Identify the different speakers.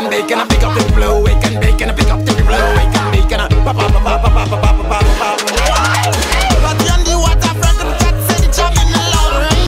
Speaker 1: can bake and I pick up the blow. We can bake and I pick up the blue?